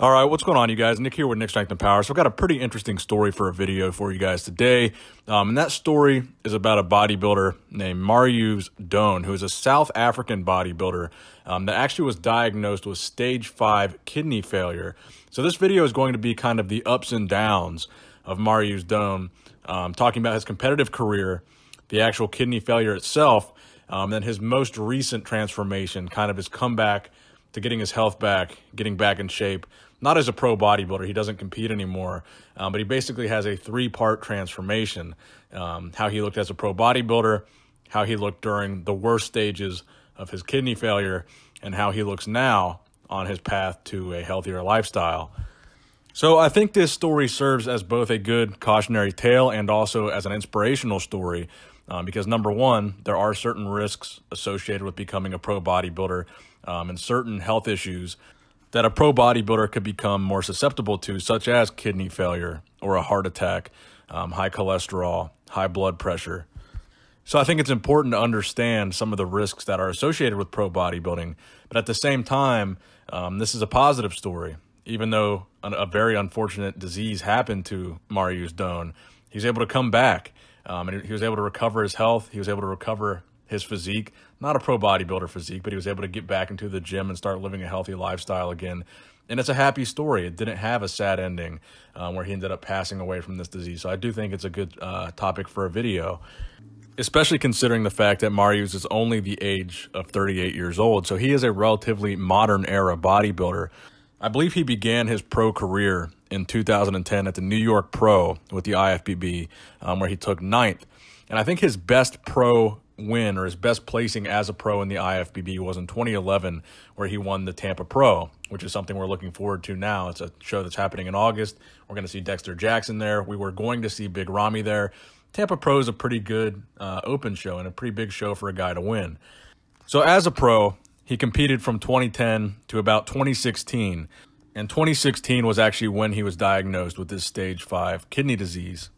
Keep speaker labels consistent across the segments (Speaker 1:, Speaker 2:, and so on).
Speaker 1: All right, what's going on, you guys? Nick here with Nick Strength and Power. So I've got a pretty interesting story for a video for you guys today. Um, and that story is about a bodybuilder named Marius Dohne, who is a South African bodybuilder um, that actually was diagnosed with stage five kidney failure. So this video is going to be kind of the ups and downs of Marius Dohne, um, talking about his competitive career, the actual kidney failure itself, um, then his most recent transformation, kind of his comeback to getting his health back, getting back in shape, not as a pro bodybuilder. He doesn't compete anymore, um, but he basically has a three part transformation um, how he looked as a pro bodybuilder, how he looked during the worst stages of his kidney failure, and how he looks now on his path to a healthier lifestyle. So I think this story serves as both a good cautionary tale and also as an inspirational story. Um, because number one, there are certain risks associated with becoming a pro bodybuilder um, and certain health issues that a pro bodybuilder could become more susceptible to, such as kidney failure or a heart attack, um, high cholesterol, high blood pressure. So I think it's important to understand some of the risks that are associated with pro bodybuilding. But at the same time, um, this is a positive story. Even though a very unfortunate disease happened to Marius Dohne, he's able to come back um, and he was able to recover his health. He was able to recover his physique, not a pro bodybuilder physique, but he was able to get back into the gym and start living a healthy lifestyle again. And it's a happy story. It didn't have a sad ending um, where he ended up passing away from this disease. So I do think it's a good uh, topic for a video, especially considering the fact that Marius is only the age of 38 years old. So he is a relatively modern era bodybuilder. I believe he began his pro career in 2010 at the New York Pro with the IFBB, um, where he took ninth. And I think his best pro win or his best placing as a pro in the IFBB was in 2011, where he won the Tampa Pro, which is something we're looking forward to now. It's a show that's happening in August. We're going to see Dexter Jackson there. We were going to see Big Ramy there. Tampa Pro is a pretty good uh, open show and a pretty big show for a guy to win. So, as a pro, he competed from 2010 to about 2016. And 2016 was actually when he was diagnosed with this stage 5 kidney disease.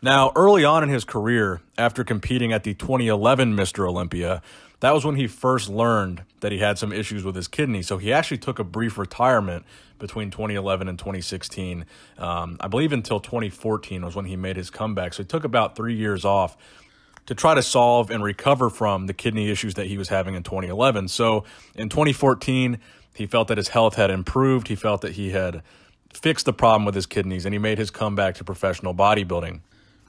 Speaker 1: Now, early on in his career, after competing at the 2011 Mr. Olympia, that was when he first learned that he had some issues with his kidney. So he actually took a brief retirement between 2011 and 2016. Um, I believe until 2014 was when he made his comeback. So he took about three years off to try to solve and recover from the kidney issues that he was having in 2011. So in 2014, he felt that his health had improved. He felt that he had fixed the problem with his kidneys and he made his comeback to professional bodybuilding.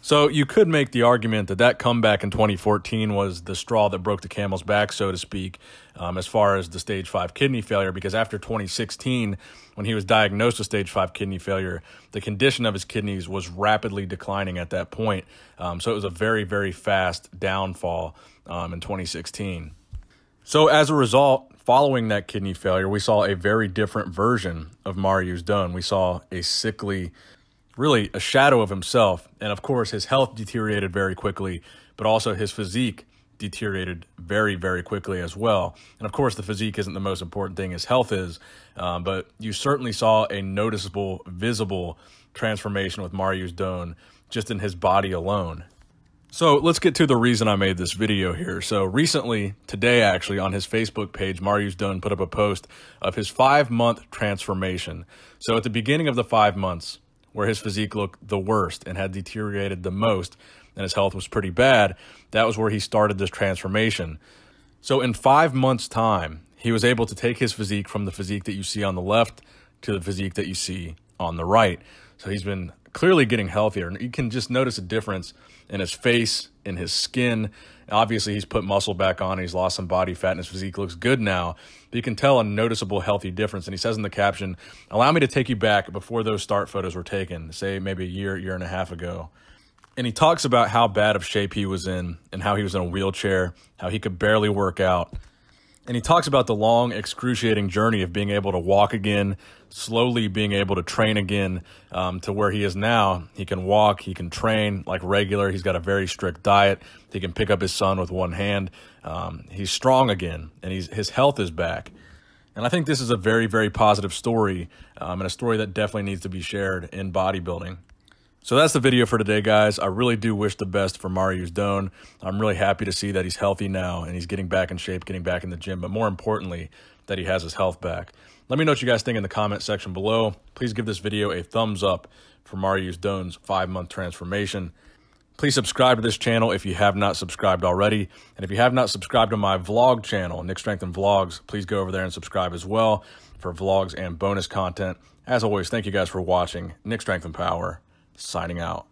Speaker 1: So you could make the argument that that comeback in 2014 was the straw that broke the camel's back, so to speak, um, as far as the stage five kidney failure. Because after 2016, when he was diagnosed with stage five kidney failure, the condition of his kidneys was rapidly declining at that point. Um, so it was a very, very fast downfall um, in 2016. So as a result, following that kidney failure, we saw a very different version of Marius Dohne. We saw a sickly really a shadow of himself. And of course, his health deteriorated very quickly, but also his physique deteriorated very, very quickly as well. And of course, the physique isn't the most important thing, his health is. Um, but you certainly saw a noticeable, visible transformation with Marius Dohne just in his body alone. So let's get to the reason I made this video here. So recently, today actually, on his Facebook page, Marius Dohne put up a post of his five month transformation. So at the beginning of the five months, where his physique looked the worst and had deteriorated the most and his health was pretty bad, that was where he started this transformation. So in five months' time, he was able to take his physique from the physique that you see on the left to the physique that you see on the right. So he's been clearly getting healthier. And you can just notice a difference in his face, in his skin. Obviously, he's put muscle back on. He's lost some body fat, and his physique looks good now. But you can tell a noticeable healthy difference. And he says in the caption, Allow me to take you back before those start photos were taken, say maybe a year, year and a half ago. And he talks about how bad of shape he was in and how he was in a wheelchair, how he could barely work out. And he talks about the long, excruciating journey of being able to walk again, slowly being able to train again um, to where he is now. He can walk, he can train like regular. He's got a very strict diet. He can pick up his son with one hand. Um, he's strong again, and he's, his health is back. And I think this is a very, very positive story um, and a story that definitely needs to be shared in bodybuilding. So that's the video for today, guys. I really do wish the best for Marius Dohne. I'm really happy to see that he's healthy now and he's getting back in shape, getting back in the gym, but more importantly, that he has his health back. Let me know what you guys think in the comment section below. Please give this video a thumbs up for Marius Dohne's five-month transformation. Please subscribe to this channel if you have not subscribed already. And if you have not subscribed to my vlog channel, Nick Strengthen Vlogs, please go over there and subscribe as well for vlogs and bonus content. As always, thank you guys for watching. Nick Strength and Power, signing out.